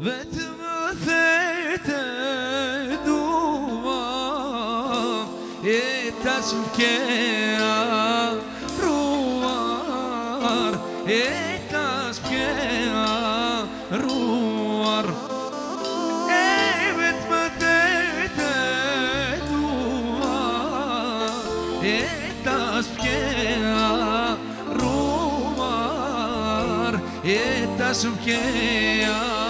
Vetëmë thejtë duma E tash pëkeja ruar E tash pëkeja ruar E vetëmë thejtë duma E tash pëkeja ruar E tash pëkeja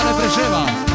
Grande Preševa.